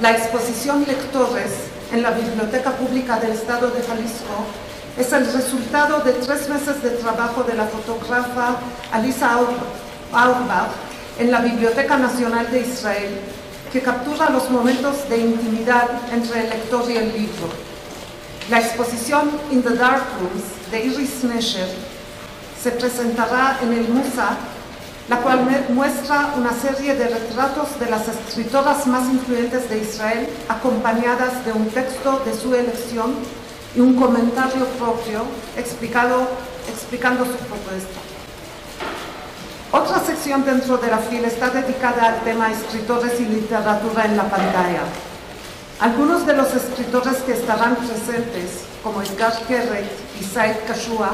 La exposición Lectores en la Biblioteca Pública del Estado de Jalisco es el resultado de tres meses de trabajo de la fotógrafa Alisa Auerbach en la Biblioteca Nacional de Israel, que captura los momentos de intimidad entre el lector y el libro. La exposición In the Dark Rooms de Iris Nesher se presentará en el Musa la cual muestra una serie de retratos de las escritoras más influyentes de Israel, acompañadas de un texto de su elección y un comentario propio explicado, explicando su propuesta. Otra sección dentro de la fila está dedicada al tema escritores y literatura en la pantalla. Algunos de los escritores que estarán presentes, como Edgar Keret y Said Kashua,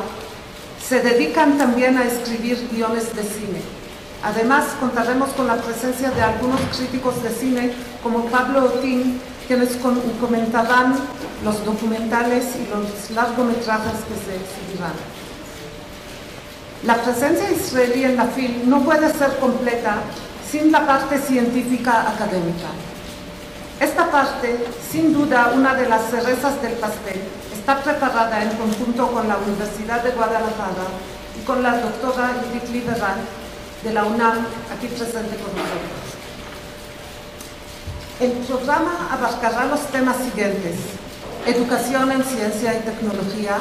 se dedican también a escribir guiones de cine. Además, contaremos con la presencia de algunos críticos de cine como Pablo Otín, quienes comentarán los documentales y los largometrajes que se exhibirán. La presencia israelí en la FIL no puede ser completa sin la parte científica académica. Esta parte, sin duda, una de las cerezas del pastel, está preparada en conjunto con la Universidad de Guadalajara y con la doctora Edith Liberal, de la UNAM aquí presente con nosotros. El programa abarcará los temas siguientes. Educación en ciencia y tecnología,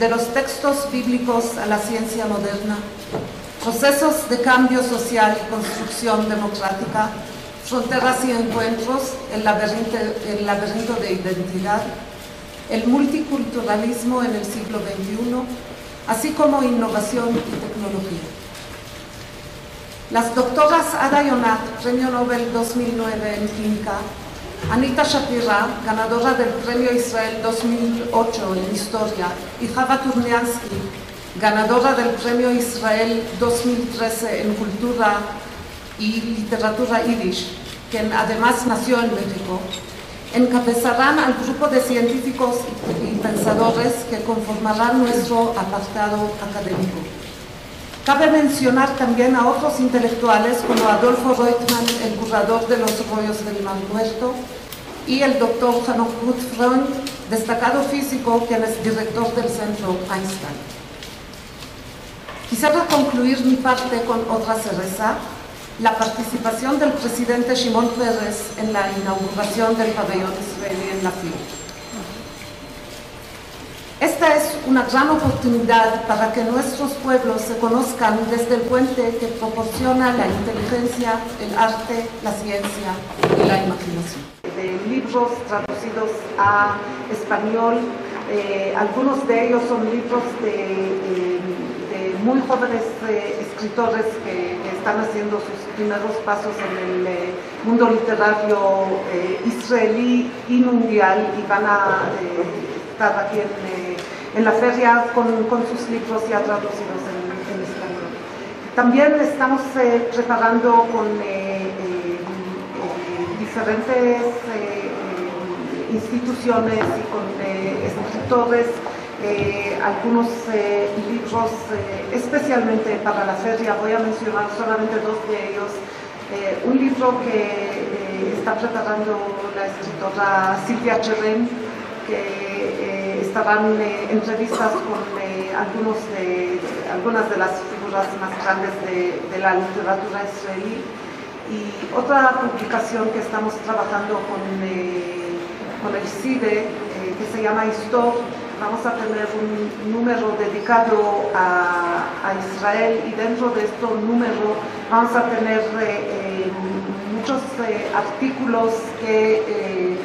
de los textos bíblicos a la ciencia moderna, procesos de cambio social y construcción democrática, fronteras y encuentros, el laberinto, el laberinto de identidad, el multiculturalismo en el siglo XXI, así como innovación y tecnología. Las doctoras Ada Yonat, Premio Nobel 2009 en Química, Anita Shapira, ganadora del Premio Israel 2008 en Historia, y Java Turniansky, ganadora del Premio Israel 2013 en Cultura y Literatura Yiddish, quien además nació en México, encabezarán al grupo de científicos y pensadores que conformarán nuestro apartado académico. Cabe mencionar también a otros intelectuales como Adolfo Reutemann, el curador de los rollos del Mar Muerto, y el doctor Hanoch Freund, destacado físico, quien es director del Centro Einstein. Quisiera concluir mi parte con otra cereza, la participación del presidente Shimon Peres en la inauguración del pabellón israelí en la FIA. Esta es una gran oportunidad para que nuestros pueblos se conozcan desde el puente que proporciona la inteligencia, el arte, la ciencia y la imaginación. De libros traducidos a español, eh, algunos de ellos son libros de, muy jóvenes eh, escritores que, están haciendo sus primeros pasos en el eh, mundo literario israelí y mundial y van a estar aquí en en la feria con, sus libros ya traducidos en, español. También estamos eh, preparando con eh, eh, diferentes instituciones y con escritores algunos libros especialmente para la feria. Voy a mencionar solamente dos de ellos. un libro que está preparando la escritora Silvia Cherén, que estaban eh, entrevistas con eh, algunos algunas de las figuras más grandes de, la literatura israelí y otra publicación que estamos trabajando con, eh, con el CIDE que se llama Histor. Vamos a tener un número dedicado a, a Israel y dentro de este número vamos a tener muchos artículos que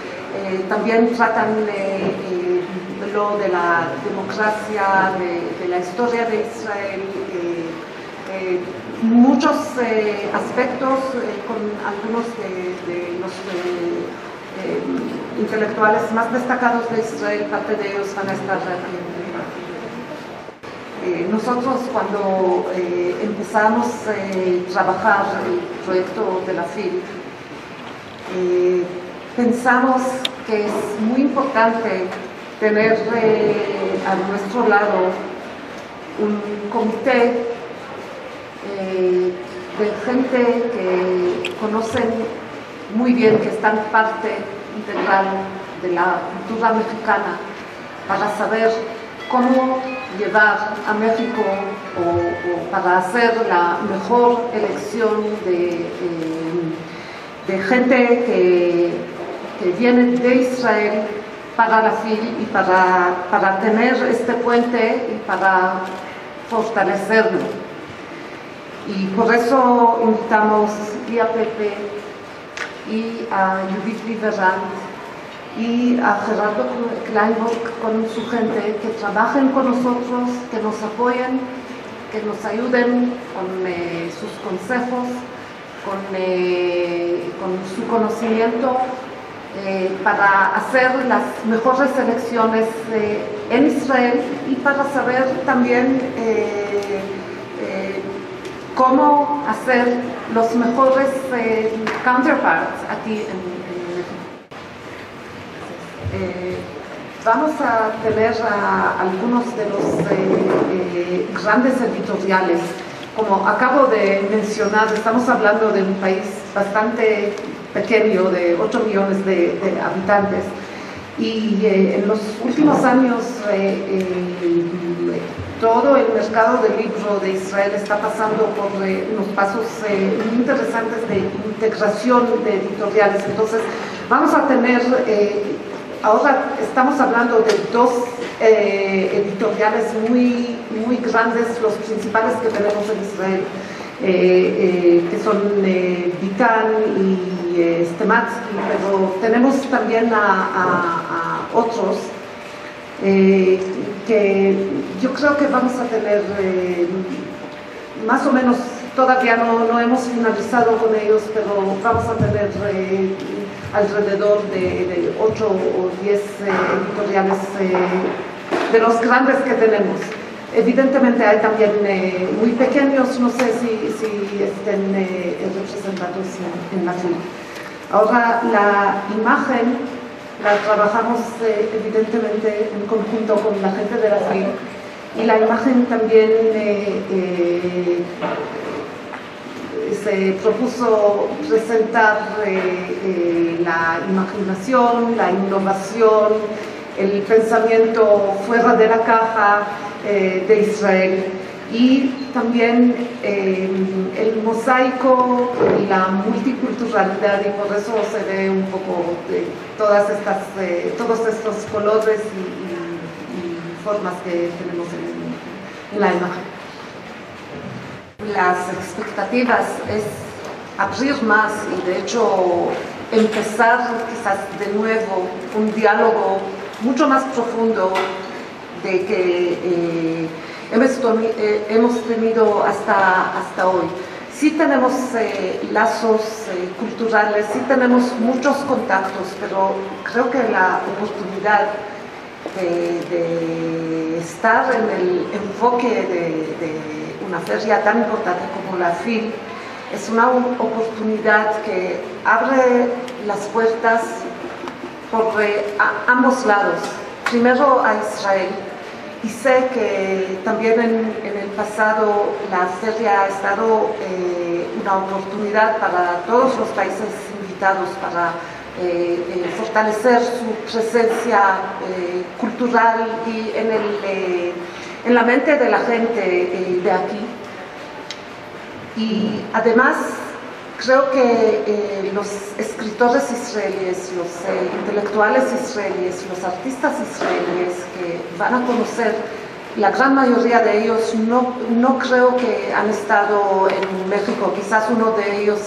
también tratan de la democracia, de, la historia de Israel, eh, eh, muchos eh, aspectos con algunos de, los intelectuales más destacados de Israel, parte de ellos van a estar aquí. nosotros cuando empezamos a trabajar el proyecto de la FIL, pensamos que es muy importante tener eh, a nuestro lado un comité eh, de gente que conocen muy bien, que están parte integral de la cultura mexicana, para saber cómo llevar a México o, para hacer la mejor elección de, eh, gente que, viene de Israel para la FIL y para, para tener este puente y para fortalecerlo. Y por eso invitamos a Pepe y a Judith Riverand y a Gerardo Kleinburg con su gente que trabajen con nosotros, que nos apoyen, que nos ayuden con eh, sus consejos, con, eh, con su conocimiento eh, para hacer las mejores elecciones en Israel y para saber también cómo hacer los mejores counterparts aquí en eh, vamos a tener a algunos de los eh, eh, grandes editoriales. Como acabo de mencionar, estamos hablando de un país bastante pequeño, de 8 millones de, habitantes, y en los últimos años todo el mercado del libro de Israel está pasando por unos pasos muy interesantes de integración de editoriales. Entonces, vamos a tener Ahora estamos hablando de dos eh, editoriales muy, muy grandes, los principales que tenemos en Israel, eh, eh, que son Vitan y Stematsky, pero tenemos también a, otros que yo creo que vamos a tener más o menos, todavía no, no, hemos finalizado con ellos, pero vamos a tener alrededor de, 8 o 10 eh, editoriales eh, de los grandes que tenemos. Evidentemente hay también eh, muy pequeños, no sé si, si estén representados en, la fila. Ahora, la imagen la trabajamos evidentemente en conjunto con la gente de la FIL y la imagen también se propuso presentar eh, eh, la imaginación, la innovación, el pensamiento fuera de la caja eh, de Israel. Y también el mosaico y la multiculturalidad y por eso se ve un poco de todas estas, todos estos colores y, formas que tenemos en la imagen. Las expectativas es abrir más y de hecho empezar quizás de nuevo un diálogo mucho más profundo de que eh, eh, hemos, tenido hasta, hasta hoy. Sí tenemos eh, lazos culturales, sí tenemos muchos contactos, pero creo que la oportunidad de, estar en el enfoque de una feria tan importante como la FIL es una oportunidad que abre las puertas por ambos lados. Primero a Israel, y sé que también en, el pasado la feria ha estado eh, una oportunidad para todos los países invitados para eh, eh, fortalecer su presencia cultural y en en la mente de la gente eh, de aquí. Y además creo que eh, los escritores israelíes, los eh, intelectuales israelíes, los artistas israelíes que van a conocer, la gran mayoría de ellos no, no creo que han estado en México, quizás uno de ellos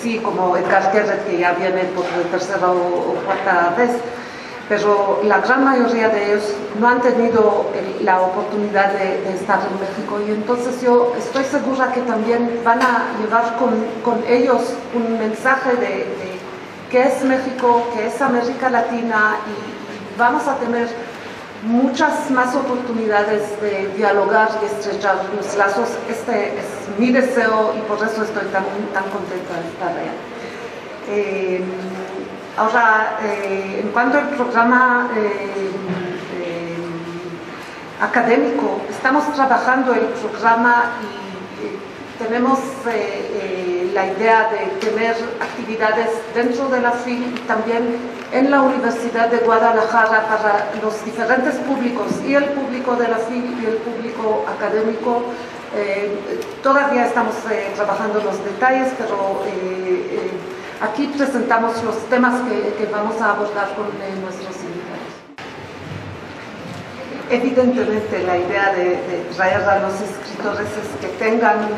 sí, como Edgar Gerret, que ya viene por tercera o cuarta vez, pero la gran mayoría de ellos no han tenido la oportunidad de, estar en México y entonces yo estoy segura que también van a llevar con, ellos un mensaje de, qué es México, qué es América Latina y vamos a tener muchas más oportunidades de dialogar y estrechar los lazos. Este es mi deseo y por eso estoy tan, contenta de estar allá. Eh, Ahora, eh, en cuanto al programa académico, estamos trabajando el programa y tenemos la idea de tener actividades dentro de la FIL y también en la Universidad de Guadalajara para los diferentes públicos, y el público de la FIL y el público académico. Eh, todavía estamos eh, trabajando los detalles, pero eh, aquí presentamos los temas que, vamos a abordar con nuestros invitados. Evidentemente la idea de, traer a los escritores es que tengan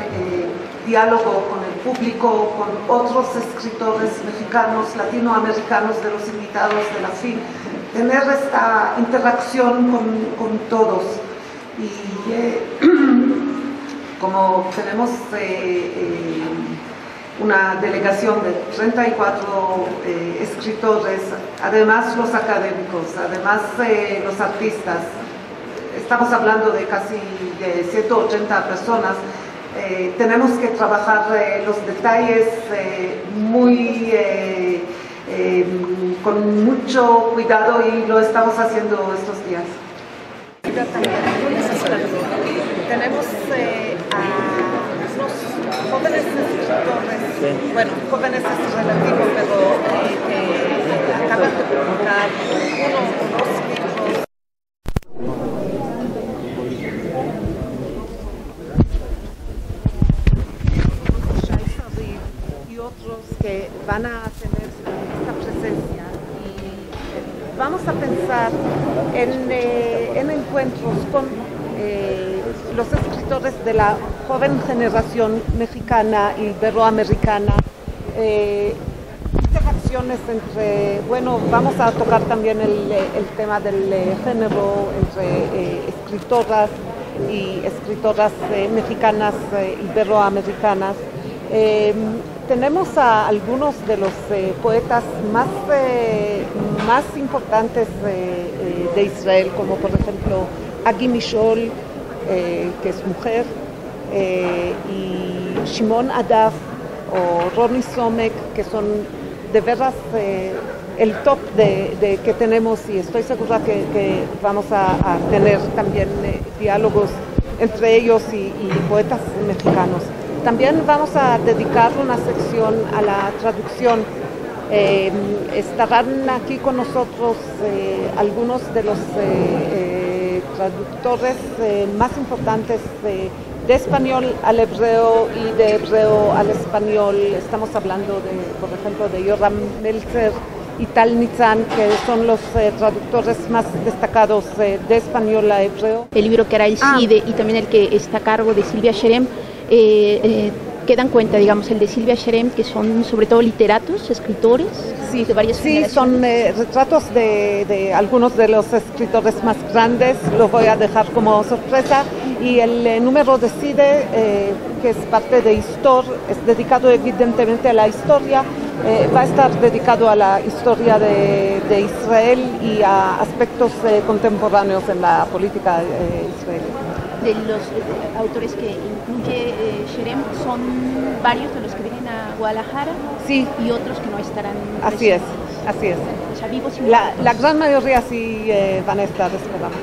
diálogo con el público, con otros escritores mexicanos, latinoamericanos de los invitados de la FIL, tener esta interacción con, todos. Y eh, como tenemos eh, eh, una delegación de 34 escritores, además los académicos, además los artistas, estamos hablando de casi de 180 personas, eh, tenemos que trabajar eh, los detalles eh, muy con mucho cuidado y lo estamos haciendo estos días. Tenemos a unos jóvenes escritores, bueno, jóvenes es relativo, pero que acaban de publicar uno o libros van a tener esta presencia. Y eh, vamos a pensar en, eh, encuentros con eh, los escritores de la joven generación mexicana y iberoamericana, interacciones entre, bueno, vamos a tocar también el, tema del género entre escritoras y escritoras mexicanas iberoamericanas tenemos a algunos de los eh, poetas más, eh, más importantes eh, de Israel, como por ejemplo Que es mujer, y Shimon Adaf o Ronnie Somek, que son de veras el top de, que tenemos y estoy segura que, vamos a, tener también diálogos entre ellos y poetas mexicanos. También vamos a dedicar una sección a la traducción. Eh, estarán aquí con nosotros eh, algunos de los eh, traductores más importantes de español al hebreo y de hebreo al español. Estamos hablando, de, por ejemplo, de Yoram Meltzer y Tal Nitzan, que son los traductores más destacados de español a hebreo. El libro que hará el ah. CIDE y también el que está a cargo de Silvia Sherem eh, eh, quedan cuenta, digamos, el de Silvia Sherem, que son sobre todo literatos, escritores sí, de varias Sí, son eh, retratos de, algunos de los escritores más grandes, lo voy a dejar como sorpresa. Y el eh, número de CIDE, que es parte de Histor, es dedicado evidentemente a la historia, va a estar dedicado a la historia de, de Israel y a aspectos contemporáneos en la política israelí de los eh, autores que incluye eh, Sherem son varios de los que vienen a Guadalajara sí. y otros que no estarán. Así es, así es. la, la, gran mayoría sí eh, van a estar esperando.